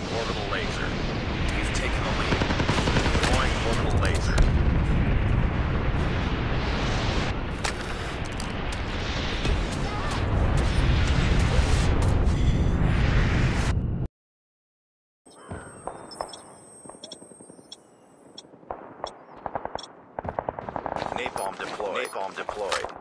Deploying orbital laser. We've taken the lead. Deploying orbital laser. Napalm deployed. Napalm deployed.